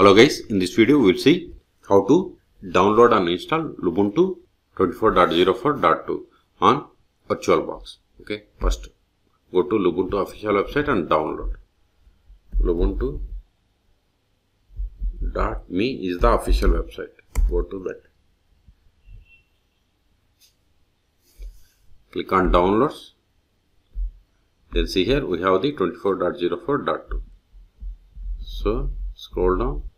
Hello guys, in this video we will see how to download and install Lubuntu 24.04.2 on VirtualBox. Okay, first go to Lubuntu official website and download. Lubuntu.me is the official website. Go to that. Click on downloads. Then see here we have the 24.04.2. So scroll down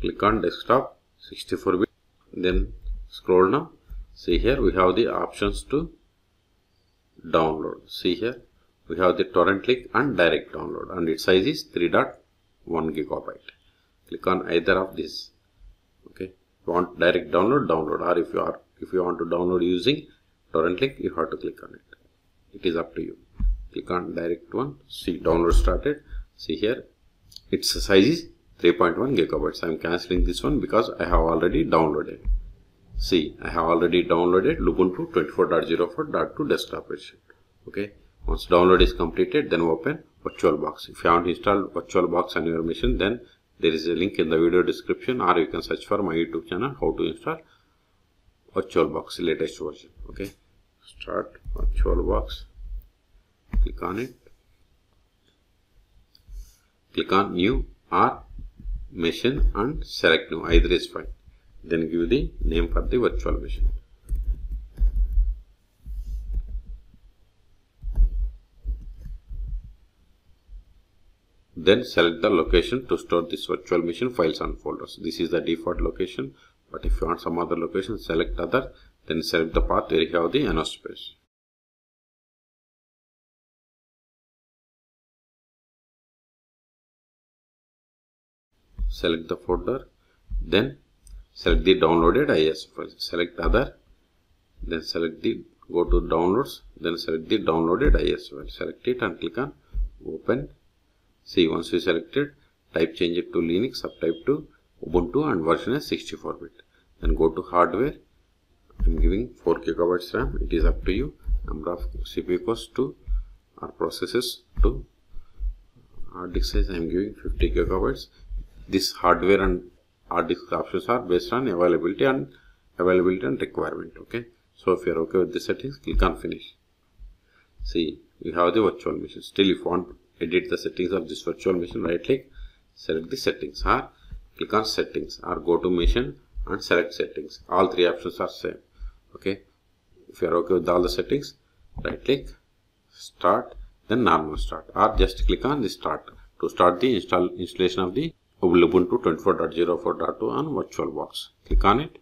click on desktop 64 bit then scroll down. See here we have the options to download. See here we have the torrent link and direct download and its size is 3.1 gigabyte. Click on either of these. Okay. You want direct download download. Or if you are if you want to download using torrent link you have to click on it. It is up to you. Click on direct one. See download started. See here its size is 3.1 gigabytes. I am cancelling this one because I have already downloaded. See, I have already downloaded Lubuntu 24.04.2 desktop version. Okay. Once download is completed, then open VirtualBox. If you haven't installed VirtualBox on your machine, then there is a link in the video description or you can search for my YouTube channel how to install VirtualBox latest version. Okay. Start VirtualBox. Click on it. Click on new or machine and select new either is fine. Then give the name for the virtual machine. Then select the location to store this virtual machine files and folders. This is the default location but if you want some other location select other then select the path where you have the NO space select the folder then select the downloaded ISO file. Select other then select the go to downloads then select the downloaded ISO file. Select it and click on open. See once you selected type change it to Linux subtype to Ubuntu and version is 64 bit. Then go to hardware. I'm giving 4 gigabytes RAM. It is up to you. Number of CPU cores 2 or processes to hard disk size. I am giving 50 gigabytes this hardware and hard disk options are based on availability and availability and requirement okay? So if you are okay with the settings click on finish. See we have the virtual machine. Still if you want to edit the settings of this virtual machine right click select the settings or click on settings or go to machine and select settings. All three options are same okay? If you are okay with all the settings right click start then normal start. Or just click on the start. To start the install installation of the Ubuntu 24.04.2 on VirtualBox. Click on it.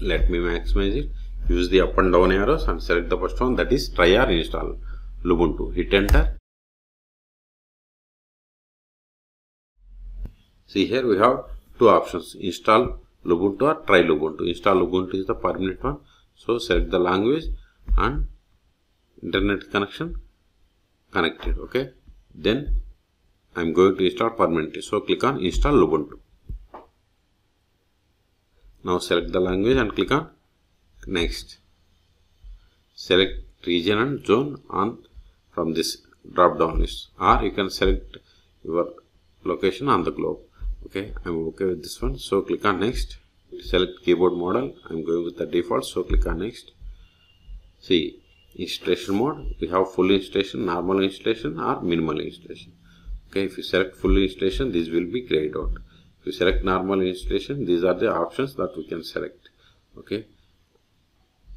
Let me maximize it. Use the up and down arrows and select the first one that is try or install Ubuntu. Hit enter. See here we have two options install Ubuntu or try Ubuntu. Install Ubuntu is the permanent one so select the language and internet connection connected okay? Then i'm going to install permanently. So click on install ubuntu. Now select the language and click on next. Select region and zone on from this drop down list. Or you can select your location on the globe okay? I'm okay with this one. So click on next select keyboard model i'm going with the default so click on next. See installation mode we have full installation normal installation or minimal installation. Okay if you select full installation this will be grayed out. If you select normal installation these are the options that we can select. Okay?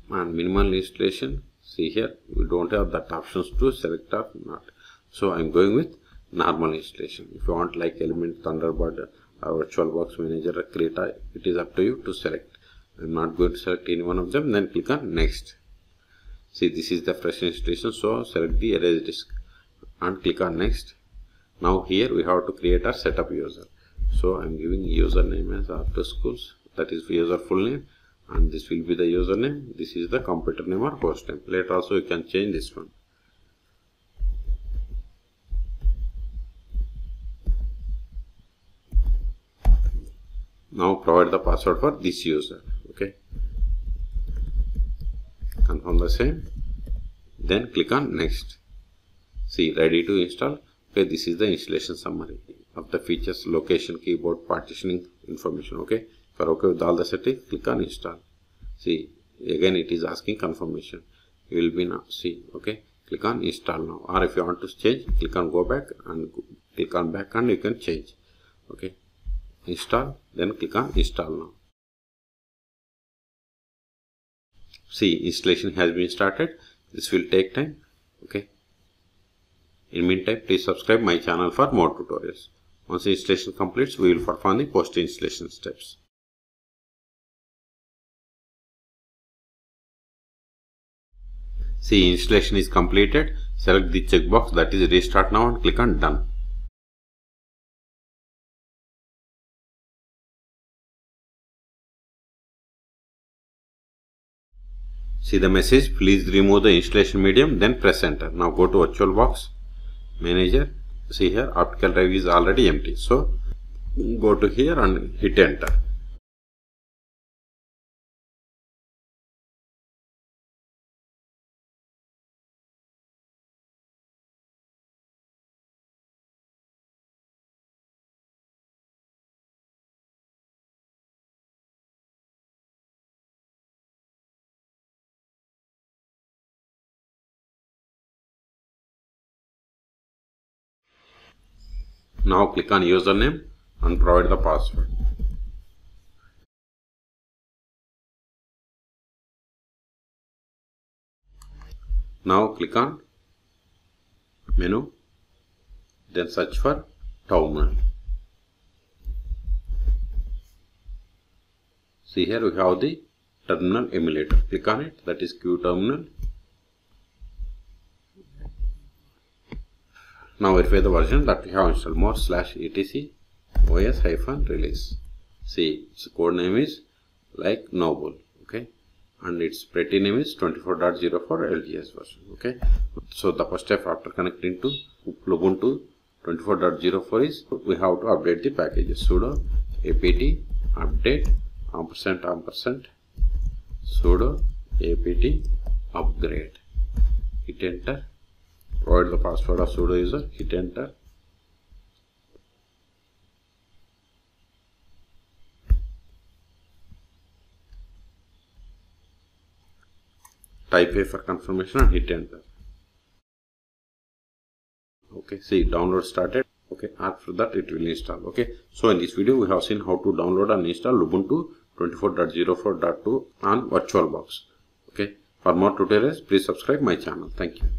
And minimal installation see here we don't have that options to select or not. So i'm going with normal installation. If you want like element thunderbird or VirtualBox Manager create it is up to you to select. I'm not going to select any one of them then click on next. See this is the fresh installation so select the erase disk and click on next. Now here we have to create our setup user. So I'm giving username as r2schools. That is user full name and this will be the username. This is the computer name or host name. Later also you can change this one now provide the password for this user okay? Confirm the same then click on next. See ready to install. Okay this is the installation summary of the features location keyboard partitioning information okay? For okay with all the settings click on install. See again it is asking confirmation. You will be now see okay? Click on install now. Or if you want to change click on go back and click on back and you can change okay install then click on install now. See installation has been started. This will take time okay? In meantime please subscribe my channel for more tutorials. Once the installation completes we will perform the post installation steps. See installation is completed. Select the checkbox that is restart now and click on done See the message, please remove the installation medium, then press enter. Now go to VirtualBox Manager. See here, optical drive is already empty. So go to here and hit enter. Now click on username and provide the password. Now click on menu, then search for terminal. See here we have the terminal emulator. Click on it, that is QTerminal. Now verify the version that we have installed more slash etc os hyphen release. See, its code name is like Noble, okay, and its pretty name is 24.04 LTS version, okay. So the first step after connecting to Ubuntu 24.04 is we have to update the packages. Sudo apt update ampersand ampersand. Sudo apt upgrade. Hit enter provide the password of sudo user, hit enter. Type A for confirmation and hit enter. Okay, see download started. Okay, after that it will install. Okay, so in this video we have seen how to download and install Ubuntu 24.04.2 on VirtualBox. Okay, for more tutorials please subscribe my channel. Thank you.